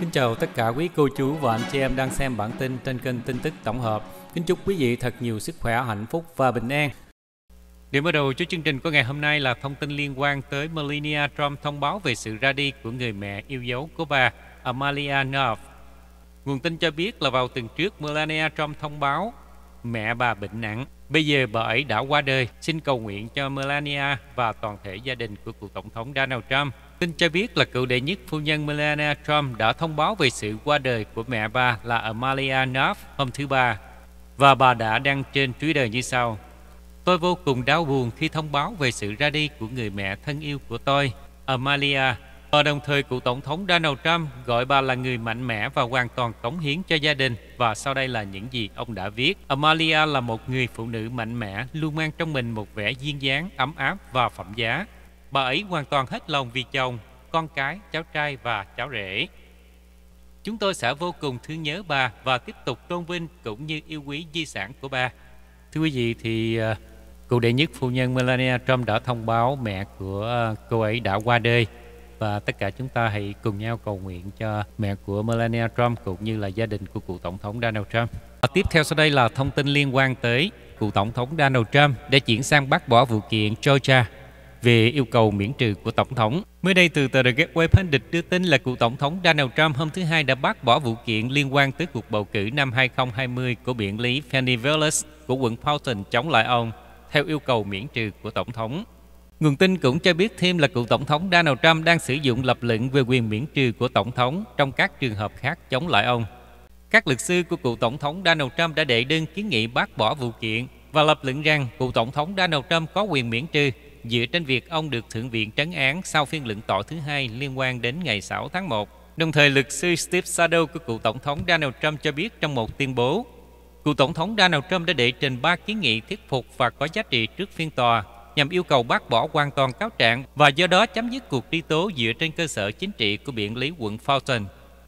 Kính chào tất cả quý cô chú và anh chị em đang xem bản tin trên kênh tin tức tổng hợp. Kính chúc quý vị thật nhiều sức khỏe, hạnh phúc và bình an. Điểm mở đầu cho chương trình của ngày hôm nay là thông tin liên quan tới Melania Trump thông báo về sự ra đi của người mẹ yêu dấu của bà Amalia North. Nguồn tin cho biết là vào tuần trước Melania Trump thông báo mẹ bà bệnh nặng. Bây giờ bà ấy đã qua đời. Xin cầu nguyện cho Melania và toàn thể gia đình của cựu tổng thống Donald Trump. Tin cho biết là cựu đệ nhất phu nhân Melania Trump đã thông báo về sự qua đời của mẹ bà là Amalia North hôm thứ Ba. Và bà đã đăng trên Twitter như sau. Tôi vô cùng đau buồn khi thông báo về sự ra đi của người mẹ thân yêu của tôi, Amalia. Và đồng thời cựu Tổng thống Donald Trump gọi bà là người mạnh mẽ và hoàn toàn cống hiến cho gia đình. Và sau đây là những gì ông đã viết. Amalia là một người phụ nữ mạnh mẽ, luôn mang trong mình một vẻ duyên dáng, ấm áp và phẩm giá. Bà ấy hoàn toàn hết lòng vì chồng, con cái, cháu trai và cháu rể. Chúng tôi sẽ vô cùng thương nhớ bà và tiếp tục tôn vinh cũng như yêu quý di sản của bà. Thưa quý vị thì uh, Cụ đệ nhất phu nhân Melania Trump đã thông báo mẹ của cô ấy đã qua đời và tất cả chúng ta hãy cùng nhau cầu nguyện cho mẹ của Melania Trump cũng như là gia đình của cựu tổng thống Donald Trump. Và tiếp theo sau đây là thông tin liên quan tới cựu tổng thống Donald Trump đã chuyển sang bác bỏ vụ kiện Georgia về yêu cầu miễn trừ của tổng thống. Mới đây, từ tờ The Gateway Pundit đưa tin là cựu tổng thống Donald Trump hôm thứ Hai đã bác bỏ vụ kiện liên quan tới cuộc bầu cử năm 2020 của biện lý Fannie Willis của quận Fulton chống lại ông, theo yêu cầu miễn trừ của Tổng thống. Nguồn tin cũng cho biết thêm là cựu Tổng thống Donald Trump đang sử dụng lập luận về quyền miễn trừ của Tổng thống trong các trường hợp khác chống lại ông. Các luật sư của cựu Tổng thống Donald Trump đã đệ đơn kiến nghị bác bỏ vụ kiện và lập luận rằng cựu Tổng thống Donald Trump có quyền miễn trừ dựa trên việc ông được Thượng viện trấn án sau phiên luận tội thứ hai liên quan đến ngày 6 tháng 1. Đồng thời, luật sư Steve Sado của cựu Tổng thống Donald Trump cho biết trong một tuyên bố Cựu Tổng thống Donald Trump đã đệ trình ba kiến nghị thuyết phục và có giá trị trước phiên tòa nhằm yêu cầu bác bỏ hoàn toàn cáo trạng và do đó chấm dứt cuộc đi tố dựa trên cơ sở chính trị của biện lý quận Fulton.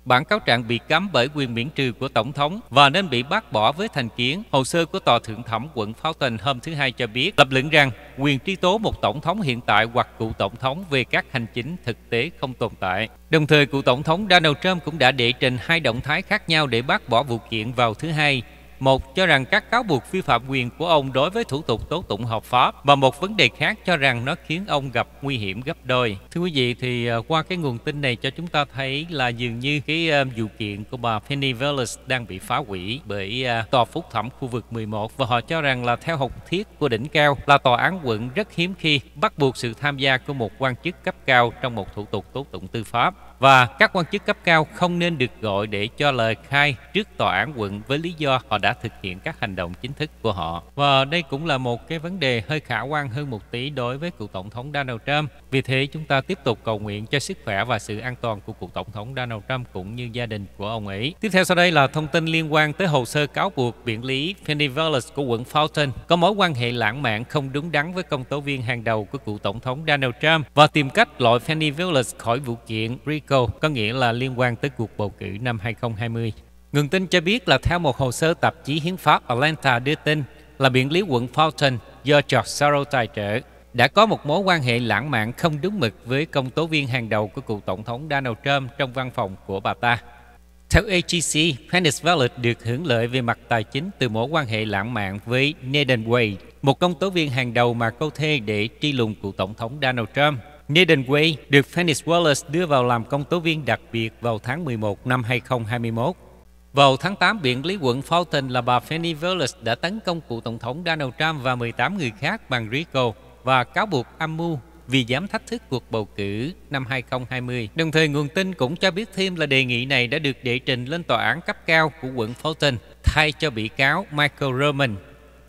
Bản cáo trạng bị cấm bởi quyền miễn trừ của Tổng thống và nên bị bác bỏ với thành kiến. Hồ sơ của Tòa Thượng thẩm quận pháo Fulton hôm thứ Hai cho biết lập luận rằng quyền truy tố một Tổng thống hiện tại hoặc cựu Tổng thống về các hành chính thực tế không tồn tại. Đồng thời, cựu Tổng thống Donald Trump cũng đã đệ trình hai động thái khác nhau để bác bỏ vụ kiện vào thứ Hai một cho rằng các cáo buộc vi phạm quyền của ông đối với thủ tục tố tụng hợp pháp và một vấn đề khác cho rằng nó khiến ông gặp nguy hiểm gấp đôi. Thưa quý vị thì à, qua cái nguồn tin này cho chúng ta thấy là dường như cái uh, vụ kiện của bà Penny Velas đang bị phá hủy bởi uh, tòa phúc thẩm khu vực 11 và họ cho rằng là theo học thuyết của đỉnh cao là tòa án quận rất hiếm khi bắt buộc sự tham gia của một quan chức cấp cao trong một thủ tục tố tụng tư pháp và các quan chức cấp cao không nên được gọi để cho lời khai trước tòa án quận với lý do họ đã thực hiện các hành động chính thức của họ. Và đây cũng là một cái vấn đề hơi khả quan hơn một tí đối với cựu tổng thống Donald Trump. Vì thế chúng ta tiếp tục cầu nguyện cho sức khỏe và sự an toàn của cựu tổng thống Donald Trump cũng như gia đình của ông ấy. Tiếp theo sau đây là thông tin liên quan tới hồ sơ cáo buộc biện lý Fannie Wallace của quận Fulton có mối quan hệ lãng mạn không đúng đắn với công tố viên hàng đầu của cựu tổng thống Donald Trump và tìm cách loại Fannie Wallace khỏi vụ kiện Mexico, có nghĩa là liên quan tới cuộc bầu cử năm 2020. Nguồn tin cho biết là theo một hồ sơ tạp chí hiến pháp Atlanta đưa tin là biện lý quận Fulton do George Soros tài trợ đã có một mối quan hệ lãng mạn không đúng mực với công tố viên hàng đầu của cựu tổng thống Donald Trump trong văn phòng của bà ta. Theo AGC, Penis Vallet được hưởng lợi về mặt tài chính từ mối quan hệ lãng mạn với Nathan Wade, một công tố viên hàng đầu mà cô thê để truy lùng cựu tổng thống Donald Trump. Nathan Way được Pennis Wallace đưa vào làm công tố viên đặc biệt vào tháng 11 năm 2021. Vào tháng 8, biện lý quận Fulton là bà Fannie Wallace đã tấn công cựu Tổng thống Donald Trump và 18 người khác bằng RICO và cáo buộc âm mưu vì dám thách thức cuộc bầu cử năm 2020. Đồng thời, nguồn tin cũng cho biết thêm là đề nghị này đã được đệ trình lên tòa án cấp cao của quận Fulton thay cho bị cáo Michael Roman.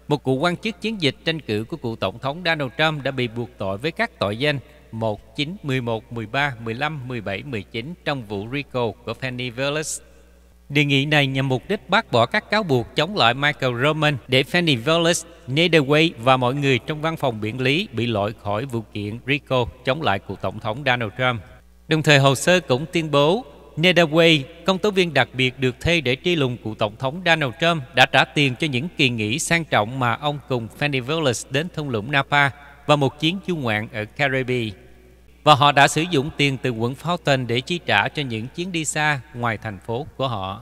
Một cựu quan chức chiến dịch tranh cử của cựu Tổng thống Donald Trump đã bị buộc tội với các tội danh 1, 9, 11, 13, 15, 17, 19 trong vụ RICO của Fannie Willis. Đề nghị này nhằm mục đích bác bỏ các cáo buộc chống lại Michael Roman để Fannie Willis, Netherway và mọi người trong văn phòng biện lý bị loại khỏi vụ kiện RICO chống lại cựu Tổng thống Donald Trump. Đồng thời hồ sơ cũng tuyên bố Nedaway, công tố viên đặc biệt được thuê để truy lùng cựu Tổng thống Donald Trump đã trả tiền cho những kỳ nghỉ sang trọng mà ông cùng Fannie Willis đến thung lũng Napa và một chuyến du ngoạn ở Caribe. và họ đã sử dụng tiền từ quận Fountain để chi trả cho những chuyến đi xa ngoài thành phố của họ.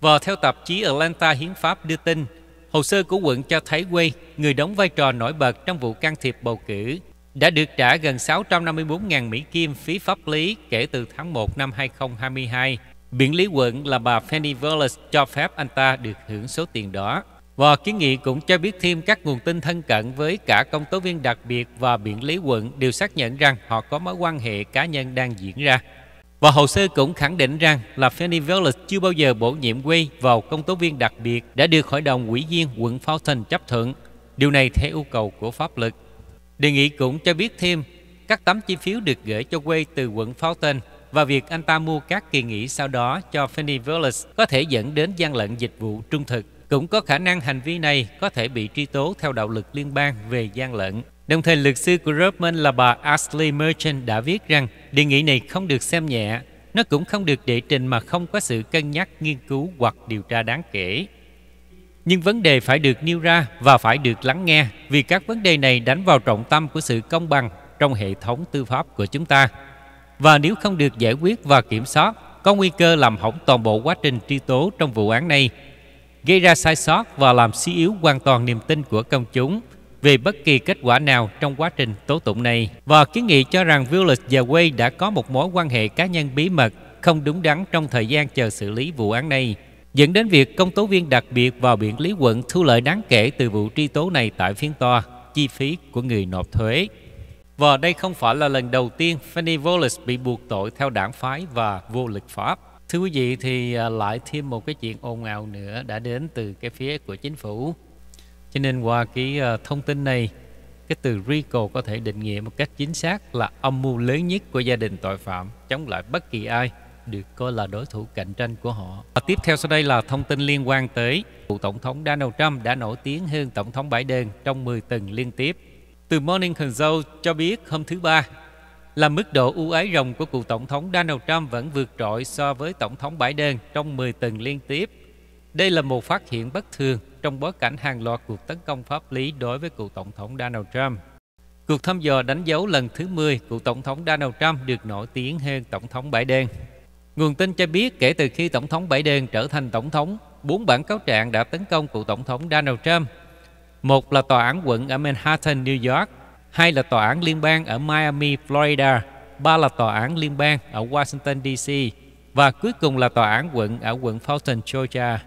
Và theo tạp chí Atlanta Hiến pháp đưa tin, hồ sơ của quận cho thấy Way, người đóng vai trò nổi bật trong vụ can thiệp bầu cử, đã được trả gần 654.000 Mỹ Kim phí pháp lý kể từ tháng 1 năm 2022. Biện lý quận là bà Fanny Wallace cho phép anh ta được hưởng số tiền đó. Và kiến nghị cũng cho biết thêm các nguồn tin thân cận với cả công tố viên đặc biệt và biện lý quận đều xác nhận rằng họ có mối quan hệ cá nhân đang diễn ra. Và hồ sơ cũng khẳng định rằng là Fanny Wallace chưa bao giờ bổ nhiệm Way vào công tố viên đặc biệt, đã được Hội đồng ủy viên quận Fulton chấp thuận. Điều này theo yêu cầu của pháp luật. Đề nghị cũng cho biết thêm, các tấm chi phiếu được gửi cho Way từ quận Fulton và việc anh ta mua các kỳ nghỉ sau đó cho Fanny Wallace có thể dẫn đến gian lận dịch vụ trung thực. Cũng có khả năng hành vi này có thể bị truy tố theo đạo luật liên bang về gian lận. Đồng thời, luật sư của Rothman là bà Ashley Merchant đã viết rằng đề nghị này không được xem nhẹ, nó cũng không được đệ trình mà không có sự cân nhắc, nghiên cứu hoặc điều tra đáng kể. Nhưng vấn đề phải được nêu ra và phải được lắng nghe vì các vấn đề này đánh vào trọng tâm của sự công bằng trong hệ thống tư pháp của chúng ta. Và nếu không được giải quyết và kiểm soát, có nguy cơ làm hỏng toàn bộ quá trình truy tố trong vụ án này, gây ra sai sót và làm suy yếu hoàn toàn niềm tin của công chúng – về bất kỳ kết quả nào trong quá trình tố tụng này và kiến nghị cho rằng Willis và Way đã có một mối quan hệ cá nhân bí mật không đúng đắn trong thời gian chờ xử lý vụ án này, dẫn đến việc công tố viên đặc biệt vào biện lý quận thu lợi đáng kể từ vụ truy tố này tại phiên tòa, chi phí của người nộp thuế. Và đây không phải là lần đầu tiên Fanny Wallace bị buộc tội theo đảng phái và vô lực pháp. Thưa quý vị, thì à, lại thêm một cái chuyện ồn ào nữa đã đến từ cái phía của chính phủ cho nên qua cái à, thông tin này, cái từ RICO có thể định nghĩa một cách chính xác là âm mưu lớn nhất của gia đình tội phạm, chống lại bất kỳ ai được coi là đối thủ cạnh tranh của họ. Và tiếp theo sau đây là thông tin liên quan tới cựu tổng thống Donald Trump đã nổi tiếng hơn tổng thống Biden trong 10 tuần liên tiếp. Từ Morning Consult cho biết hôm thứ ba là mức độ ưu ái rồng của cựu tổng thống Donald Trump vẫn vượt trội so với tổng thống Biden trong 10 tuần liên tiếp. Đây là một phát hiện bất thường trong bối cảnh hàng loạt cuộc tấn công pháp lý đối với cựu tổng thống Donald Trump. Cuộc thăm dò đánh dấu lần thứ 10 cựu tổng thống Donald Trump được nổi tiếng hơn tổng thống Biden. Nguồn tin cho biết kể từ khi tổng thống Biden trở thành tổng thống, bốn bản cáo trạng đã tấn công cựu tổng thống Donald Trump. Một là tòa án quận ở Manhattan, New York, hai là tòa án liên bang ở Miami, Florida, ba là tòa án liên bang ở Washington DC và cuối cùng là tòa án quận ở quận Fulton, Georgia.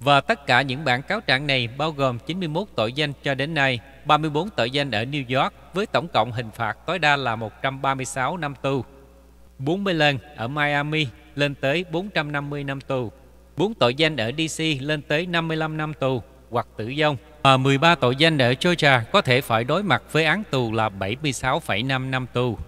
Và tất cả những bản cáo trạng này bao gồm 91 tội danh cho đến nay, 34 tội danh ở New York với tổng cộng hình phạt tối đa là 136 năm tù. 40 lần ở Miami lên tới 450 năm tù. 4 tội danh ở DC lên tới 55 năm tù hoặc tử vong. Ờ, mà 13 tội danh ở Georgia có thể phải đối mặt với án tù là 76,5 năm tù.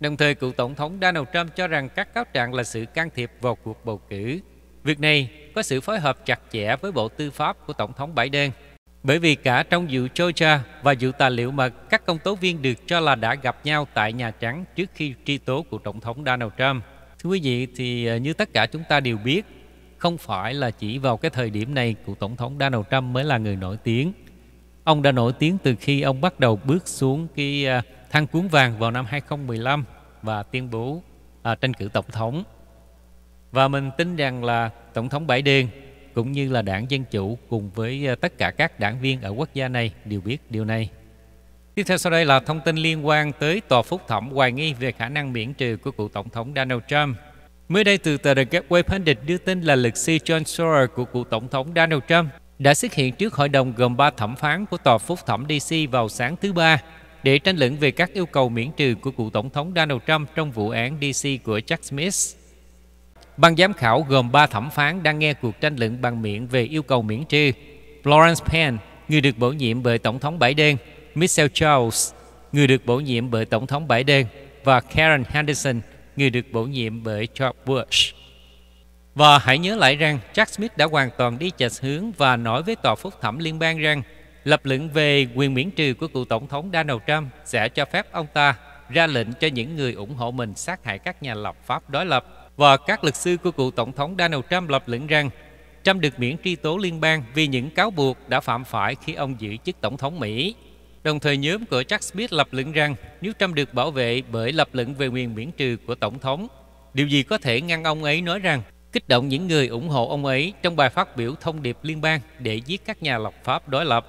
Đồng thời, cựu Tổng thống Donald Trump cho rằng các cáo trạng là sự can thiệp vào cuộc bầu cử Việc này có sự phối hợp chặt chẽ với Bộ Tư pháp của Tổng thống Biden. Bởi vì cả trong vụ Georgia và vụ tài liệu mật, các công tố viên được cho là đã gặp nhau tại Nhà Trắng trước khi truy tố của Tổng thống Donald Trump. Thưa quý vị, thì ờ, như tất cả chúng ta đều biết, không phải là chỉ vào cái thời điểm này của Tổng thống Donald Trump mới là người nổi tiếng. Ông đã nổi tiếng từ khi ông bắt đầu bước xuống cái à, thang cuốn vàng vào năm 2015 và tuyên bố à, tranh cử tổng thống và mình tin rằng là Tổng thống Biden cũng như là đảng Dân Chủ cùng với à, tất cả các đảng viên ở quốc gia này đều biết điều này. Tiếp theo sau đây là thông tin liên quan tới tòa phúc thẩm hoài nghi về khả năng miễn trừ của cựu Tổng thống Donald Trump. Mới đây từ tờ The Gateway Pundit đưa tin là luật sư John Sawyer của cựu Tổng thống Donald Trump đã xuất hiện trước hội đồng gồm 3 thẩm phán của tòa phúc thẩm DC vào sáng thứ Ba để tranh luận về các yêu cầu miễn trừ của cựu Tổng thống Donald Trump trong vụ án DC của Jack Smith. Ban giám khảo gồm 3 thẩm phán đang nghe cuộc tranh luận bằng miệng về yêu cầu miễn trừ. Florence Penn, người được bổ nhiệm bởi Tổng thống Biden, Michelle Charles, người được bổ nhiệm bởi Tổng thống Biden, và Karen Henderson, người được bổ nhiệm bởi George Bush. Và hãy nhớ lại rằng Jack Smith đã hoàn toàn đi chệch hướng và nói với tòa phúc thẩm liên bang rằng lập luận về quyền miễn trừ của cựu tổng thống Donald Trump sẽ cho phép ông ta ra lệnh cho những người ủng hộ mình sát hại các nhà lập pháp đối lập và các luật sư của cựu Tổng thống Donald Trump lập luận rằng Trump được miễn truy tố liên bang vì những cáo buộc đã phạm phải khi ông giữ chức Tổng thống Mỹ. Đồng thời nhóm của Jack Smith lập luận rằng nếu Trump được bảo vệ bởi lập luận về quyền miễn trừ của Tổng thống, điều gì có thể ngăn ông ấy nói rằng kích động những người ủng hộ ông ấy trong bài phát biểu thông điệp liên bang để giết các nhà lập pháp đối lập.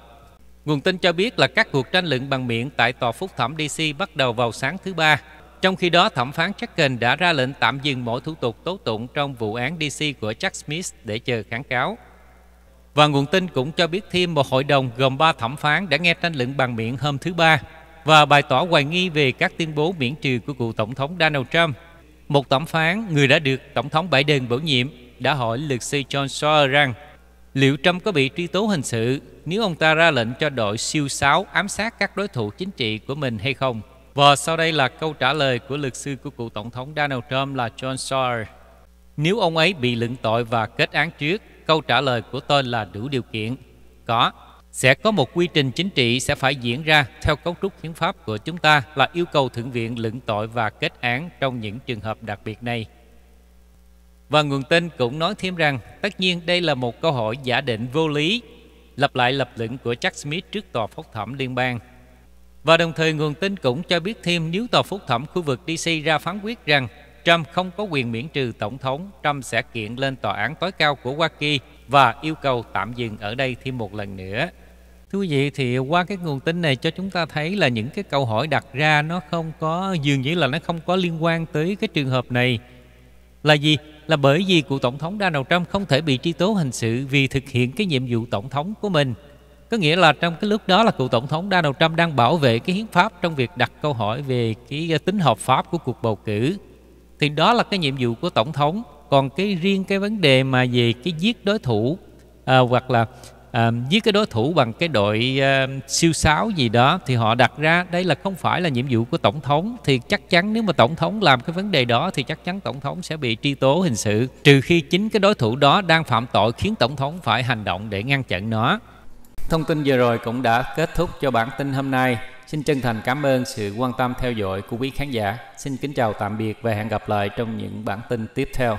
Nguồn tin cho biết là các cuộc tranh luận bằng miệng tại tòa phúc thẩm DC bắt đầu vào sáng thứ Ba. Trong khi đó, thẩm phán Chutkan đã ra lệnh tạm dừng mọi thủ tục tố tụng trong vụ án DC của Jack Smith để chờ kháng cáo. Và nguồn tin cũng cho biết thêm một hội đồng gồm 3 thẩm phán đã nghe tranh luận bằng miệng hôm thứ Ba và bày tỏ hoài nghi về các tuyên bố miễn trừ của cựu Tổng thống Donald Trump. Một thẩm phán, người đã được Tổng thống Biden bổ nhiệm, đã hỏi luật sư John Sawyer rằng liệu Trump có bị truy tố hình sự nếu ông ta ra lệnh cho đội siêu sáo ám sát các đối thủ chính trị của mình hay không. Và sau đây là câu trả lời của luật sư của cựu Tổng thống Donald Trump là John Sawyer. Nếu ông ấy bị luận tội và kết án trước, câu trả lời của tôi là đủ điều kiện. Có. Sẽ có một quy trình chính trị sẽ phải diễn ra theo cấu trúc hiến pháp của chúng ta là yêu cầu thượng viện luận tội và kết án trong những trường hợp đặc biệt này. Và nguồn tin cũng nói thêm rằng tất nhiên đây là một câu hỏi giả định vô lý, lặp lại lập luận của Jack Smith trước tòa phúc thẩm liên bang. Và đồng thời nguồn tin cũng cho biết thêm nếu tòa phúc thẩm khu vực DC ra phán quyết rằng Trump không có quyền miễn trừ tổng thống, Trump sẽ kiện lên tòa án tối cao của Hoa Kỳ và yêu cầu tạm dừng ở đây thêm một lần nữa. Thưa quý vị, thì qua cái nguồn tin này cho chúng ta thấy là những cái câu hỏi đặt ra nó không có, dường như là nó không có liên quan tới cái trường hợp này. Là gì? Là bởi vì cựu Tổng thống Donald Trump không thể bị truy tố hình sự vì thực hiện cái nhiệm vụ Tổng thống của mình. Có nghĩa là trong cái lúc đó là cựu Tổng thống Donald Trump đang bảo vệ cái hiến pháp trong việc đặt câu hỏi về cái tính hợp pháp của cuộc bầu cử. Thì đó là cái nhiệm vụ của Tổng thống. Còn cái riêng cái vấn đề mà về cái giết đối thủ à, hoặc là à, giết cái đối thủ bằng cái đội à, siêu sáo gì đó thì họ đặt ra đây là không phải là nhiệm vụ của tổng thống. Thì chắc chắn nếu mà tổng thống làm cái vấn đề đó thì chắc chắn tổng thống sẽ bị truy tố hình sự. Trừ khi chính cái đối thủ đó đang phạm tội khiến tổng thống phải hành động để ngăn chặn nó. Thông tin vừa rồi cũng đã kết thúc cho bản tin hôm nay xin chân thành cảm ơn sự quan tâm theo dõi của quý khán giả. Xin kính chào tạm biệt và hẹn gặp lại trong những bản tin tiếp theo.